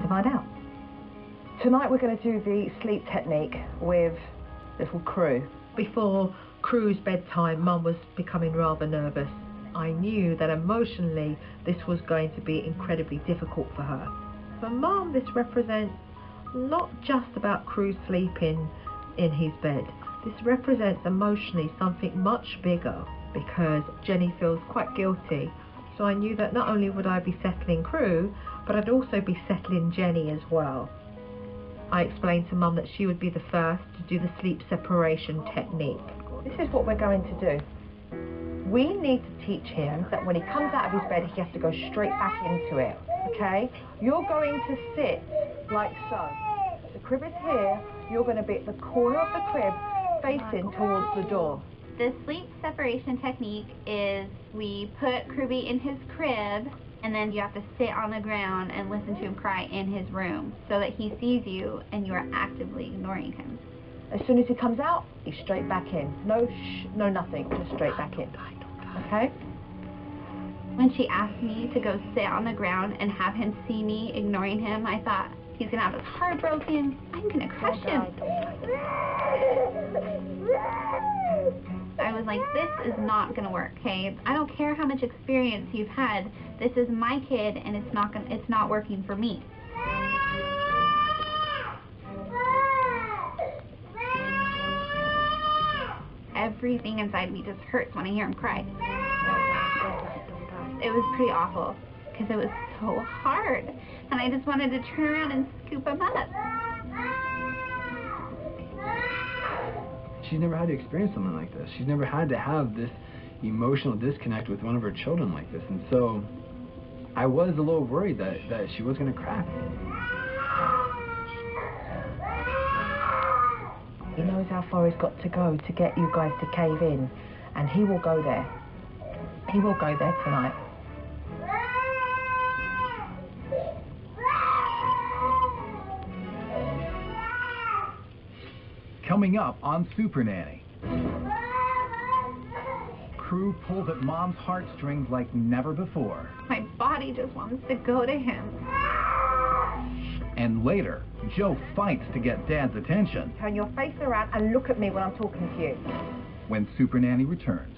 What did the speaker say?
to find out. Tonight we're going to do the sleep technique with little Crew. Before Crew's bedtime, Mum was becoming rather nervous. I knew that emotionally this was going to be incredibly difficult for her. For Mum, this represents not just about Crew sleeping in his bed. This represents emotionally something much bigger because Jenny feels quite guilty. So I knew that not only would I be settling Crew, but I'd also be settling Jenny as well. I explained to Mum that she would be the first to do the sleep separation technique. This is what we're going to do. We need to teach him that when he comes out of his bed, he has to go straight back into it, okay? You're going to sit like so. The crib is here. You're going to be at the corner of the crib facing towards the door. The sleep separation technique is we put Kruby in his crib and then you have to sit on the ground and listen to him cry in his room so that he sees you and you are actively ignoring him. As soon as he comes out, he's straight back in. No shh, no nothing, just straight back in. Okay? When she asked me to go sit on the ground and have him see me ignoring him, I thought, he's gonna have his heart broken. I'm gonna crush oh, him. Was like, this is not gonna work, okay? I don't care how much experience you've had. This is my kid and it's not gonna it's not working for me. Everything inside me just hurts when I hear him cry. It was pretty awful because it was so hard and I just wanted to turn around and scoop him up. She's never had to experience something like this. She's never had to have this emotional disconnect with one of her children like this. And so I was a little worried that, that she was going to crack. He knows how far he's got to go to get you guys to cave in, and he will go there. He will go there tonight. Coming up on Super Nanny. Crew pulls at mom's heartstrings like never before. My body just wants to go to him. And later, Jo fights to get dad's attention. Turn your face around and look at me when I'm talking to you. When Super Nanny returns.